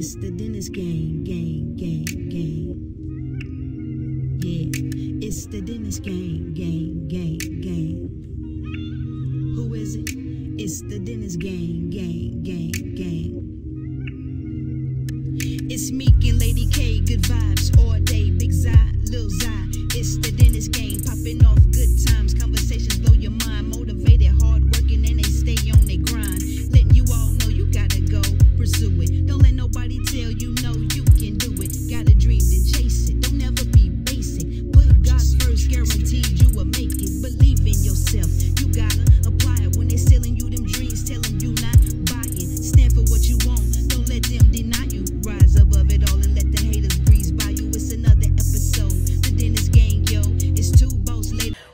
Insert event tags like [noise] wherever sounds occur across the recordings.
It's the Dennis gang, gang, gang, gang. Yeah, it's the Dennis gang, gang, gang, gang. Who is it? It's the Dennis gang, gang, gang, gang. It's Mik and Lady K, good vibes all day. Big Zai, Lil Zai. It's the Dennis gang, popping off good times. Conversations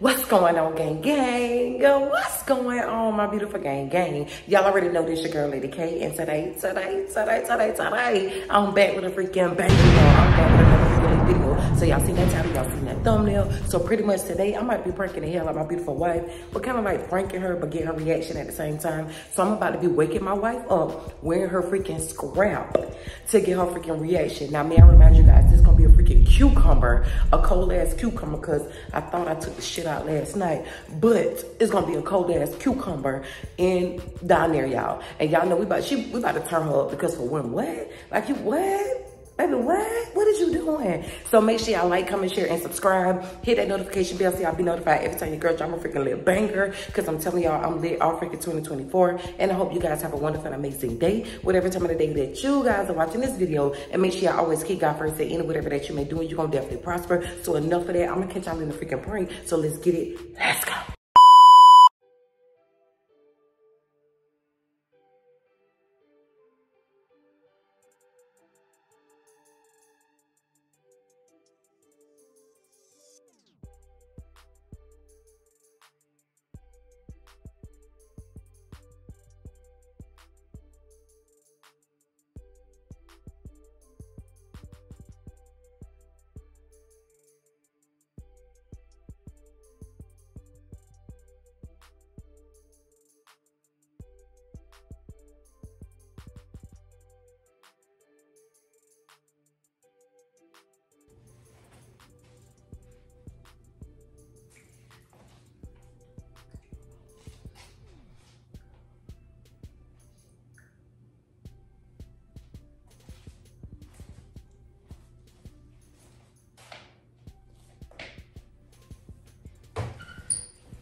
What's going on, gang gang? What's going on, my beautiful gang gang? Y'all already know this your girl, Lady K, and today, today, today, today, today, I'm back with a freaking y'all. I'm back with video. So y'all seen that title, y'all seen that thumbnail. So pretty much today, I might be pranking the hell out of my beautiful wife, but kind of like pranking her, but getting her reaction at the same time. So I'm about to be waking my wife up, wearing her freaking strap to get her freaking reaction. Now, may I remind you guys, this is gonna be a freaking cucumber, a cold ass cucumber, because I thought I took the shit out last night, but it's gonna be a cold ass cucumber in down there, y'all. And y'all know we about she we about to turn her up because for when what? Like you what? Baby, what? What is you doing? So make sure y'all like, comment, share, and subscribe. Hit that notification bell so y'all be notified every time your girl drop a freaking lit banger. Because I'm telling y'all, I'm lit all freaking 2024. And I hope you guys have a wonderful and amazing day. Whatever time of the day that you guys are watching this video. And make sure y'all always keep God first in whatever that you may do. You're going to definitely prosper. So enough of that. I'm going to catch y'all in the freaking prank. So let's get it. Let's go.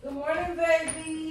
Good morning, baby.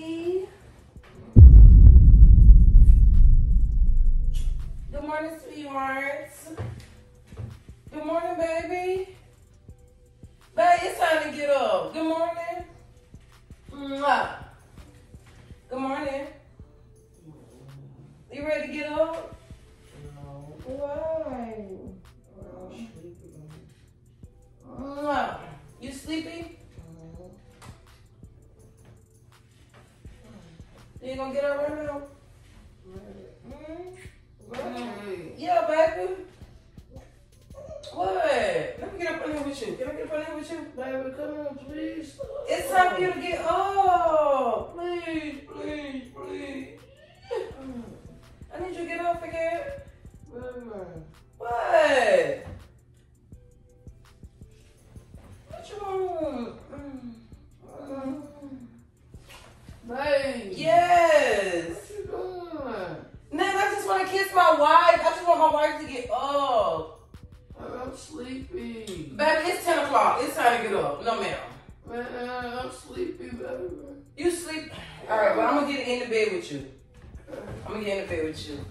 Bed with you.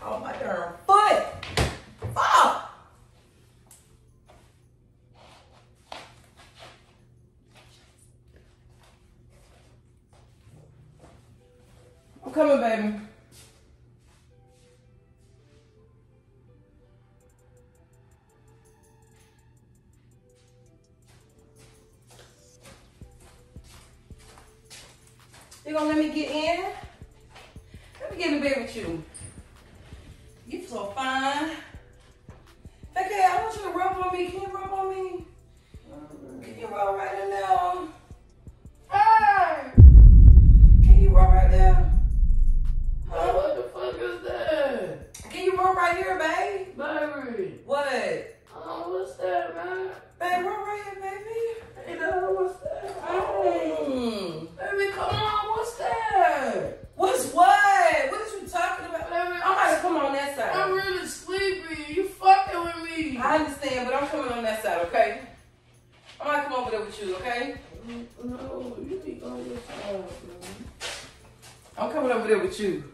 Oh, my darn foot. Fuck. I'm coming, baby. get in bed with you. You so fine. Okay, I want you to rub on me. Can you rub on me? Can you rub right now? Hey! Can you rub right there? What the fuck is that? Can you rub right here, babe? Baby. What? Oh, what's that, man? Babe, rub right here, baby. You know, what's that? Oh. There with you.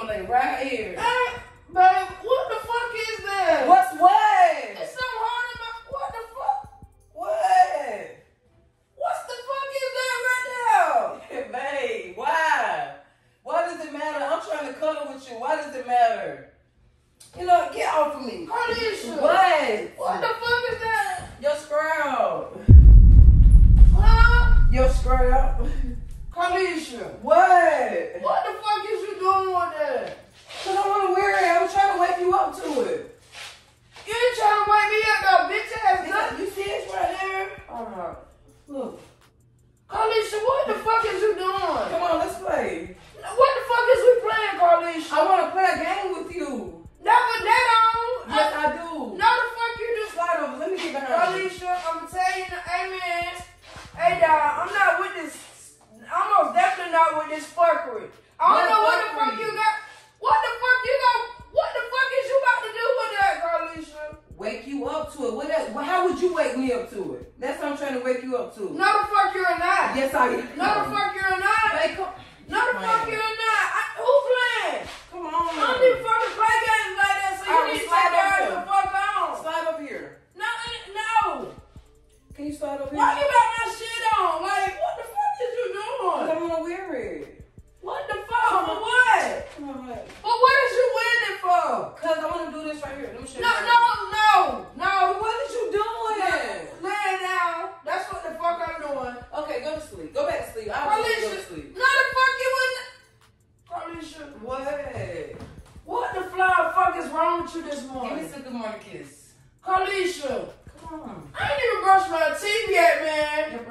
I'm lay right here. Hey, babe, what the fuck is that? What's what? It's so hard in my. What the fuck? What? What's the fuck is that right now? [laughs] Babe, why? Why does it matter? I'm trying to cuddle with you. Why does it matter? You know, get off of me. now? you? What? What the fuck is that? Your scrub. Huh? Your scrub. Carlisha. What? What the fuck is you doing with that? Cause I want to wear it. I'm trying to wake you up to it. You ain't trying to wake me up, though, bitch ass Is nut. it- You see it right there? Hold on. Look. Carlisha, what the fuck is you doing? Come on, let's play. What the fuck is we playing, Carlisha? I want to play a game with you. Not with that on. Yes, I, I do. no, the fuck you do. Slide over. Let me get behind you. Alicia, I'm gonna tell you, amen. Hey, dog, I'm not with this. I'm most definitely not with fuckery. I don't What know what the fuck you got. What the fuck you got? What the fuck is you about to do with that, Carlisha? Wake you up to it. What else? How would you wake me up to it? That's what I'm trying to wake you up to. No,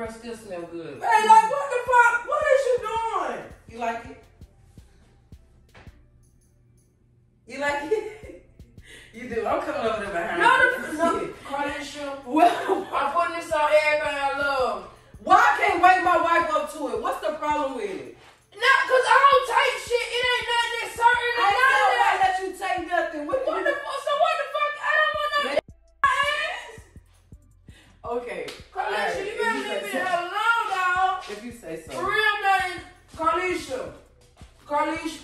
Breath still smell good. Hey, like, what the fuck? What is you doing? You like it? You like it? you do. I'm coming over there behind No, you. the, no. [laughs] Carlisha. Well, I'm putting this on everything I love. why I can't wake my wife up to it? What's the problem with it? No, cause I don't take shit. It ain't nothing that certain. I none of ain't that. you take nothing. What, What the fuck? Okay. Carlisha, Alright, you if better you leave me say so. alone, dog. If you say so. For real, nothing. Carlisha. Carlisha.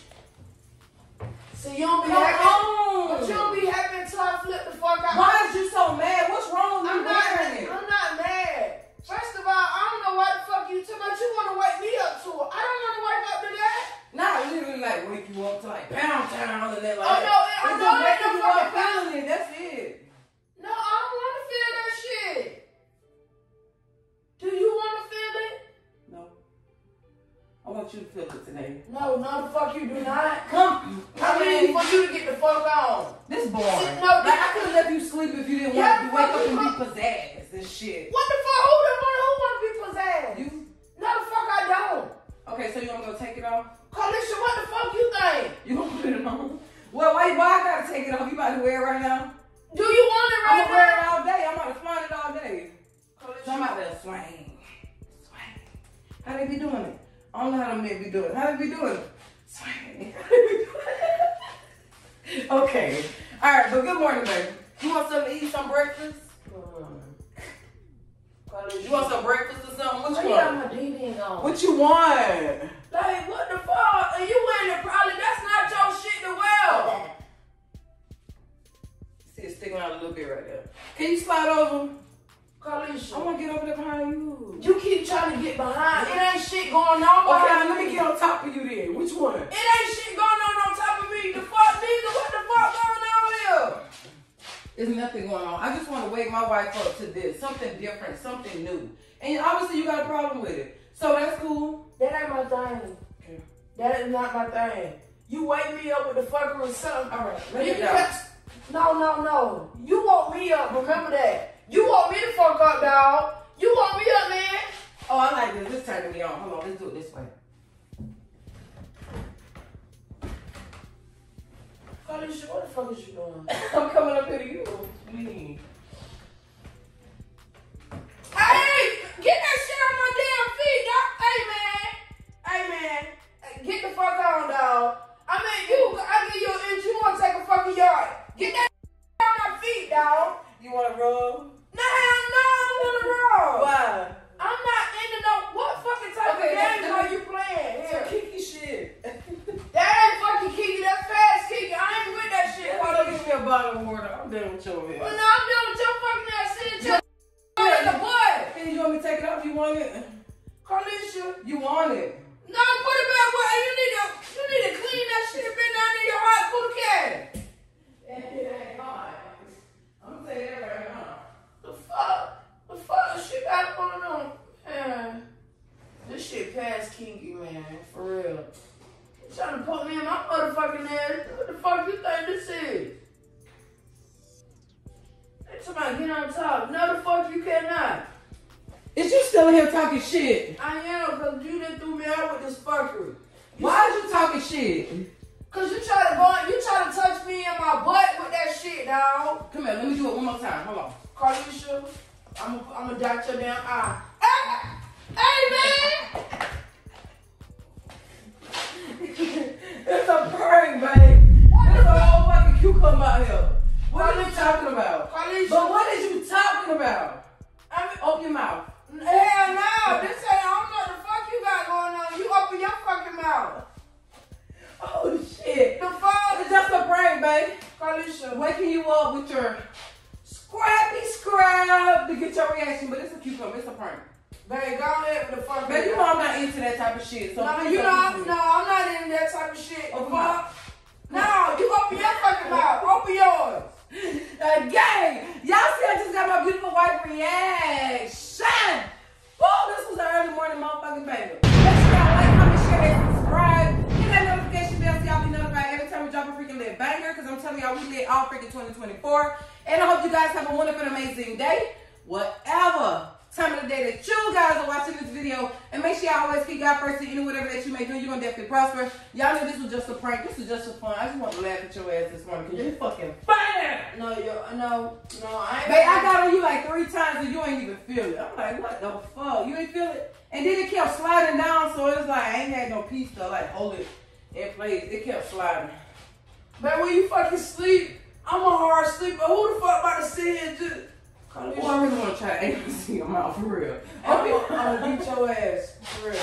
See, you don't be Come happy. on. But you don't be happy until I flip the fuck out. Why is you so mad? What's wrong with I'm me not, wearing it? I'm not mad. First of all, I don't know why the fuck you took but you want to wake me up to it. I don't want to wake up to that. Not literally like wake you up to like pound town and then like Oh, no, I know just it you no fucking feeling it. That's it. Want you to feel it today. No, no, the fuck you do not. Come. I mean, for you to get the fuck on. This boring. No, like I could have left you sleep if you didn't Yeah, want to wake up and be possessed and shit. What the fuck? Who the fuck? Who want to be possessed? You No, the fuck I don't. okay? So you want to go take it off? Carlisha, what the fuck you think? [laughs] You gonna put it on? Well, why? Why I gotta take it off? You about to wear it right now? Do you want it I'm right it now? I don't know how them men be doing it. How they be doing it? Swing. How they be doing it? okay. All right, but good morning, baby. You want something to eat? Some breakfast? Carlisha. You want some breakfast or something? What you you got want? my DD? What you want? Like, what the fuck? And you wearing it probably, that's not your shit to wear. See, it's sticking out a little bit right there. Can you slide over? I Carlisha, want to get over there behind you. you keep trying to get behind. It ain't shit going on Okay, behind let me me. get on top of you then. Which one? It ain't shit going on on top of me. The fuck, nigga, what the fuck going on here? There's nothing going on. I just want to wake my wife up to this. Something different, something new. And obviously you got a problem with it. So that's cool. That ain't my thing. Okay. That is not my thing. You wake me up with the fucker or something. All right, let You it down. No, no, no. You woke me up. Remember that. You want me to fuck up, dog. You want me up, man. Oh, I like this. This turning me on. Hold on, let's do it this way. What the fuck is you doing? [coughs] I'm coming up here to you. Please. Hey, get that shit on my damn feet, dog. Hey, man. Hey, man. Get the fuck on, dog. I mean, you, I give you an inch. Shit? Cause you try to go, you try to touch me in my butt with that shit, dog. Come here, let me do it one more time. Hold on. Carlisha, I'm gonna I'm dot your damn eye. Hey, hey man! it's a prank, babe. There's a whole fucking cucumber out here. What are you talking about? Carlisha, But what is you talking about? I mean, Open your mouth. hell no, this ain't, Carlisha, Waking you up with your scrappy scrap to get your reaction, but it's a cucumber. It's a prank. babe, go ahead with the fuck. Babe, you know I'm not into that type of shit. So No, you know, to no. I'm not into that type of shit. Open fuck? No, you open your fucking mouth. Open yours. [laughs] Uh, Again, y'all see I just got my beautiful wife reaction. Woo, this was an early morning motherfucking banger. Y'all, we lit all freaking 2024. And I hope you guys have a wonderful amazing day. Whatever time of the day that you guys are watching this video. And make sure y'all always keep God first in any whatever that you may do. You're going to definitely prosper. Y'all know this was just a prank. This was just for fun. I just want to laugh at your ass this morning because you're fucking fire. No, yo, no, no, I ain't. Babe, I got on you like three times and you ain't even feel it. I'm like, what the fuck? You ain't feel it? And then it kept sliding down, so it was like I ain't had no piece to like hold it in place. It kept sliding. Man, when you fucking sleep, I'm a hard sleeper. Who the fuck about to sit here and just. Carlisha, Well, I really want to try to aim to see your mouth for real. I'm gonna beat your ass. For real.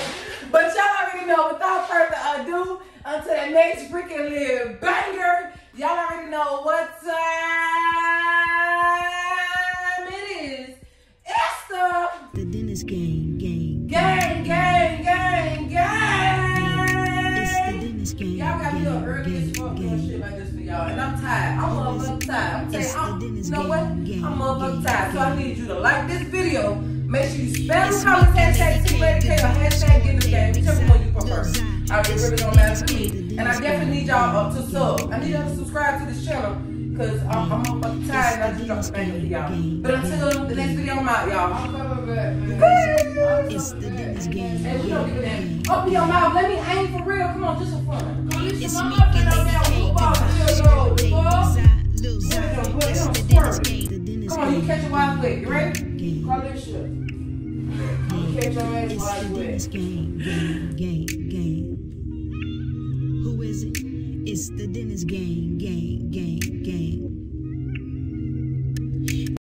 But y'all already know, without further ado, until the next freaking live banger, y'all already know what time it is. It's the The Dennis gang, gang, gang, gang, gang, It's the gang. Dennis gang. Y'all got me up gang, early as gang, y'all, and I'm tired. I'm a motherfucking tired. I'm It's saying, I'm, the you know what? gang, gang, I'm motherfucking gang, tired. So I need you to like this video. Make sure you spell It's the comments, me, hashtag Lady Team K, Lady K, or hashtag vibes, Dennis Gang, all whichever one you Big prefer. I it It's really the don't matter to me. And I definitely need y'all up to sub. I need y'all to subscribe to this channel. Cause I'm, I'm motherfucking tired and I just dropped a banger for y'all. But until the next video, I'm out, y'all. I'm coming back, man. It's the Dennis game. Hey, we don't give a gang, damn. Open your mouth. Let me aim for real. Come on, just for fun. It's me, mother Lady know that K, football good field goal, vibes, fuck. all day, Big Zai, Lil Put it Zai. on, put it It's the. Dennis gang, the Dennis Come on, you catch your wild quick. You ready? gang. Carlisha, I'm catch your ass It's the. Dennis gang, gang, gang, gang. Who is it? It's the Dennis gang, gang, gang.